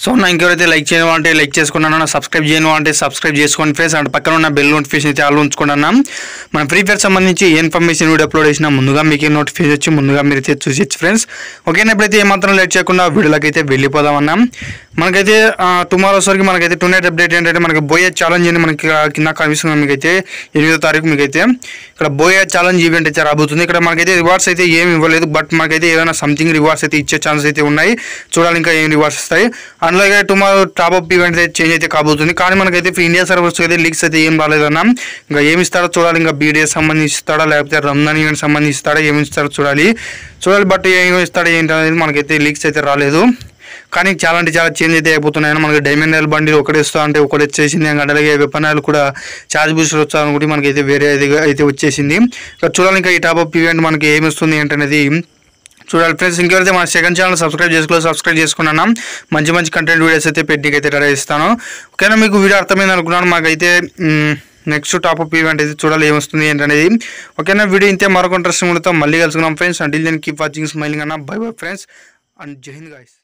So నా ఇంకెవరైతే like చేయను అంటే లైక్ చేసుకున్నాను సబ్స్క్రైబ్ చేయను అంటే సబ్స్క్రైబ్ చేసుకోండి ఫ్రెండ్స్ అండ్ పక్కన ఉన్న బెల్ నోటిఫికేషన్ అయితే ఆల్ ఉంచుకున్నాను మన ఫ్రీ ఫైర్ సంబంధించి ఏ ఇన్ఫర్మేషన్ వీడియో అప్లోడ్ చేసినా ముందుగా మీకు నోటిఫికేషన్ వచ్చి ముందుగా మీరు అయితే చూసేచ్చు ఫ్రెండ్స్ ఓకేనా ఇప్పుడైతే ఏమాత్రం లేట్ చేయకుండా వీడియోలోకి అయితే వెళ్ళిపోదామన్నాం మనకైతే టుమారో సరికి మనకైతే టు నైట్ అప్డేట్ ఏంటంటే మనకి బోయే ఛాలెంజ్ అని మనకి కింద కనిపిస్తుంది మీకైతే ఎనిమిదో తారీఖు మీకైతే. ఇక్కడ బోయే ఛాలెంజ్ ఈవెంట్ అయితే రాబోతుంది. ఇక్కడ మనకైతే రివార్డ్స్ అయితే ఏమి ఇవ్వలేదు బట్ మనకైతే ఏదైనా సంథింగ్ రివార్డ్స్ అయితే ఇచ్చే ఛాన్స్ అయితే ఉన్నాయి. చూడాలి ఇంకా ఏం రివార్డ్స్ వస్తాయి. అందులో టుమారో టాప్ అప్ ఈవెంట్ అయితే చేంజ్ అయితే కాబోతుంది. కానీ మనకైతే ఇండియా సర్వర్స్ అయితే లీక్స్ అయితే ఏం రాలేదన్నా. ఇంకా ఏమి ఇస్తాడో చూడాలి ఇంకా బీడీఎస్ సంబంధించి ఇస్తాడా లేకపోతే రంజాన్ ఈవెంట్ సంబంధిస్తాడా ఏమి ఇస్తాడో చూడాలి. చూడాలి బట్ ఏమి ఇస్తాడో ఏంటనేది మనకైతే లీక్స్ అయితే రాలేదు. కానీ చాలా అంటే చాలా చేంజ్ అయితే అయిపోతున్నాయి. మనకి డైమండ్ ఎల్ బండి ఒకటి ఇస్తా అంటే ఒకటి వచ్చేసింది. అలాగే వెపనాలు కూడా ఛార్జ్ బూస్టర్ వచ్చారనుకుంటే మనకైతే మనకి అయితే వేరే అయితే వచ్చేసింది. ఇంకా చూడాలి ఇంకా ఈ టాప్ అప్ ఈవెంట్ మనకి ఏమి వస్తుంది ఏంటనేది చూడాలి ఫ్రెండ్స్ ఇంకెవరైతే మన సెకండ్ ఛానల్ సబ్స్క్రైబ్ చేసుకోవాలి సబ్స్క్రైబ్ చేసుకున్నాను మంచి మంచి కంటెంట్ వీడియోస్ అయితే పెట్టి అయితే రెడీ ఇస్తాను ఓకేనా మీకు వీడియో అర్థమైంది అనుకున్నాను. మాకైతే నెక్స్ట్ టాప్ అప్ ఈవెంట్ అయితే చూడాలి ఏమొస్తుంది ఏంటనేది ఓకేనా వీడియో ఇంతే మరొక ఇంట్రెస్టింగ్ ఉండతో మళ్ళీ కలుసుకున్నాం friends. Until then keep watching smiling అన్న. బై బై ఫ్రెండ్స్ అండ్ జై హింద్ గాయస్